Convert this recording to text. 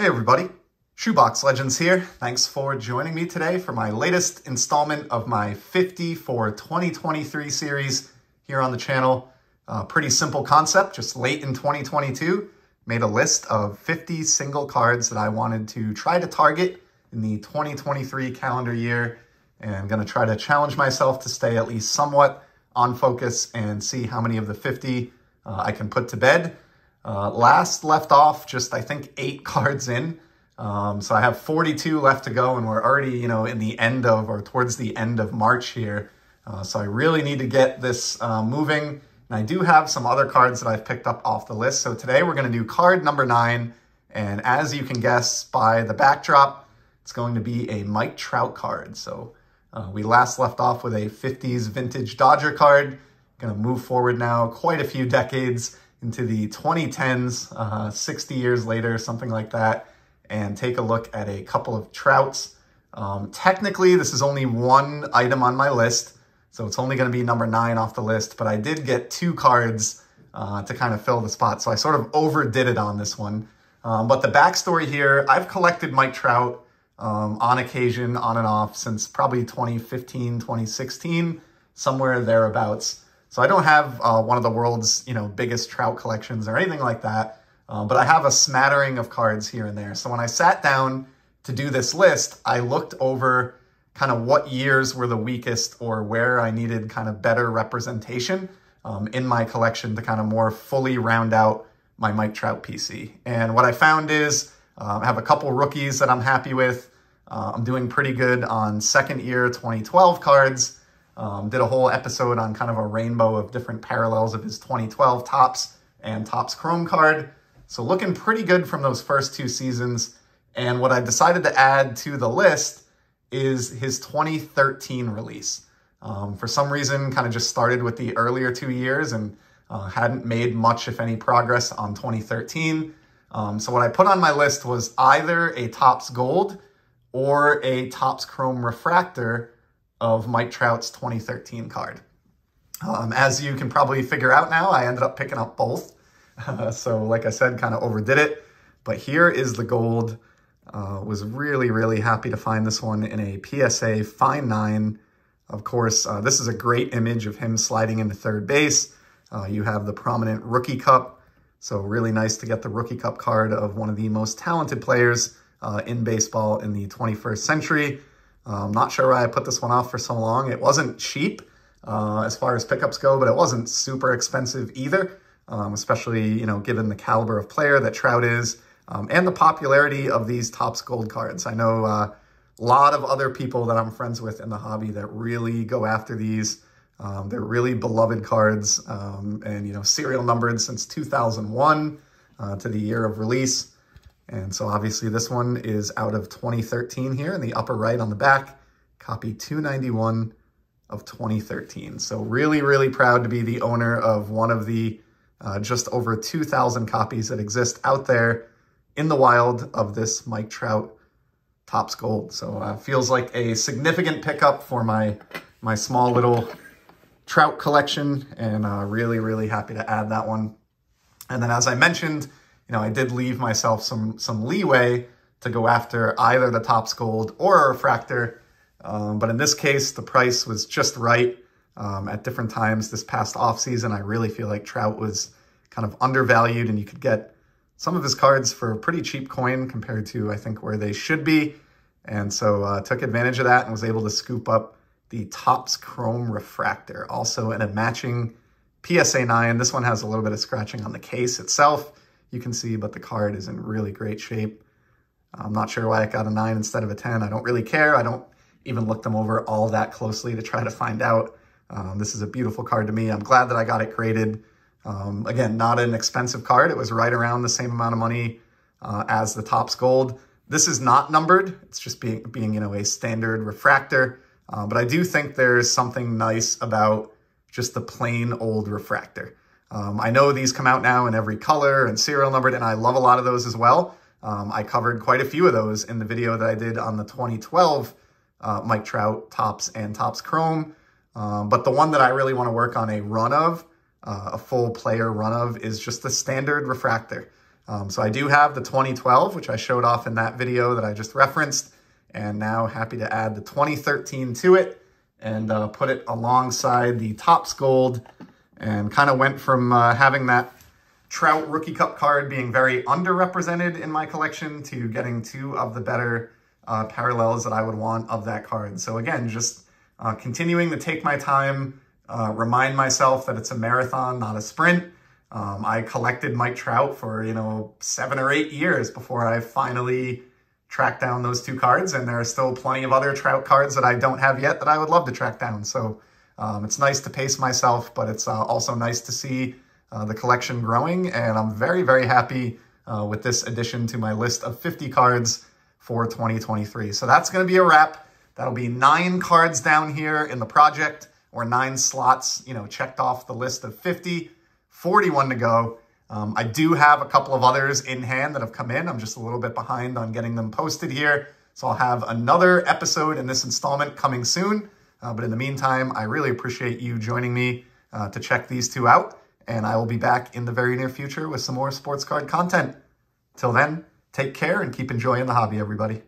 Hey everybody, Shoebox Legends here. Thanks for joining me today for my latest installment of my 50 for 2023 series here on the channel. Pretty simple concept, just late in 2022, made a list of 50 single cards that I wanted to try to target in the 2023 calendar year and I'm gonna try to challenge myself to stay at least somewhat on focus and see how many of the 50 uh, I can put to bed. Uh, last left off just, I think, eight cards in. Um, so I have 42 left to go, and we're already, you know, in the end of or towards the end of March here. Uh, so I really need to get this uh, moving. And I do have some other cards that I've picked up off the list. So today we're going to do card number nine. And as you can guess by the backdrop, it's going to be a Mike Trout card. So uh, we last left off with a 50s vintage Dodger card. Going to move forward now quite a few decades into the 2010s, uh, 60 years later, something like that, and take a look at a couple of trouts. Um, technically, this is only one item on my list, so it's only going to be number nine off the list, but I did get two cards uh, to kind of fill the spot, so I sort of overdid it on this one. Um, but the backstory here, I've collected Mike Trout um, on occasion, on and off, since probably 2015, 2016, somewhere thereabouts. So I don't have uh, one of the world's, you know, biggest trout collections or anything like that, uh, but I have a smattering of cards here and there. So when I sat down to do this list, I looked over kind of what years were the weakest or where I needed kind of better representation um, in my collection to kind of more fully round out my Mike Trout PC. And what I found is uh, I have a couple rookies that I'm happy with. Uh, I'm doing pretty good on second year 2012 cards. Um, did a whole episode on kind of a rainbow of different parallels of his 2012 Topps and Topps Chrome card. So looking pretty good from those first two seasons. And what I decided to add to the list is his 2013 release. Um, for some reason, kind of just started with the earlier two years and uh, hadn't made much, if any, progress on 2013. Um, so what I put on my list was either a Topps Gold or a Topps Chrome Refractor of Mike Trout's 2013 card. Um, as you can probably figure out now, I ended up picking up both. Uh, so like I said, kind of overdid it. But here is the gold. Uh, was really, really happy to find this one in a PSA Fine 9. Of course, uh, this is a great image of him sliding into third base. Uh, you have the prominent rookie cup. So really nice to get the rookie cup card of one of the most talented players uh, in baseball in the 21st century. I'm not sure why I put this one off for so long. It wasn't cheap uh, as far as pickups go, but it wasn't super expensive either, um, especially, you know, given the caliber of player that Trout is um, and the popularity of these Topps Gold cards. I know uh, a lot of other people that I'm friends with in the hobby that really go after these. Um, they're really beloved cards um, and, you know, serial numbered since 2001 uh, to the year of release. And so obviously this one is out of 2013 here in the upper right on the back, copy 291 of 2013. So really, really proud to be the owner of one of the uh, just over 2,000 copies that exist out there in the wild of this Mike Trout Topps Gold. So uh, feels like a significant pickup for my, my small little Trout collection and uh, really, really happy to add that one. And then as I mentioned, you know, I did leave myself some some leeway to go after either the Topps Gold or a Refractor. Um, but in this case, the price was just right. Um, at different times this past off season, I really feel like Trout was kind of undervalued and you could get some of his cards for a pretty cheap coin compared to, I think, where they should be. And so uh, took advantage of that and was able to scoop up the Topps Chrome Refractor, also in a matching PSA 9. This one has a little bit of scratching on the case itself you can see, but the card is in really great shape. I'm not sure why it got a 9 instead of a 10. I don't really care. I don't even look them over all that closely to try to find out. Um, this is a beautiful card to me. I'm glad that I got it graded. Um, again, not an expensive card. It was right around the same amount of money uh, as the Topps Gold. This is not numbered. It's just being, being you know, a standard refractor. Uh, but I do think there's something nice about just the plain old refractor. Um, I know these come out now in every color and serial numbered, and I love a lot of those as well. Um, I covered quite a few of those in the video that I did on the 2012 uh, Mike Trout Topps and Topps Chrome. Um, but the one that I really want to work on a run of, uh, a full player run of, is just the standard refractor. Um, so I do have the 2012, which I showed off in that video that I just referenced, and now happy to add the 2013 to it and uh, put it alongside the Topps Gold and kind of went from uh, having that Trout Rookie Cup card being very underrepresented in my collection to getting two of the better uh, parallels that I would want of that card. So again, just uh, continuing to take my time, uh, remind myself that it's a marathon, not a sprint. Um, I collected Mike Trout for, you know, seven or eight years before I finally tracked down those two cards. And there are still plenty of other Trout cards that I don't have yet that I would love to track down. So um, it's nice to pace myself, but it's uh, also nice to see uh, the collection growing. And I'm very, very happy uh, with this addition to my list of 50 cards for 2023. So that's going to be a wrap. That'll be nine cards down here in the project or nine slots, you know, checked off the list of 50, 41 to go. Um, I do have a couple of others in hand that have come in. I'm just a little bit behind on getting them posted here. So I'll have another episode in this installment coming soon. Uh, but in the meantime, I really appreciate you joining me uh, to check these two out. And I will be back in the very near future with some more sports card content. Till then, take care and keep enjoying the hobby, everybody.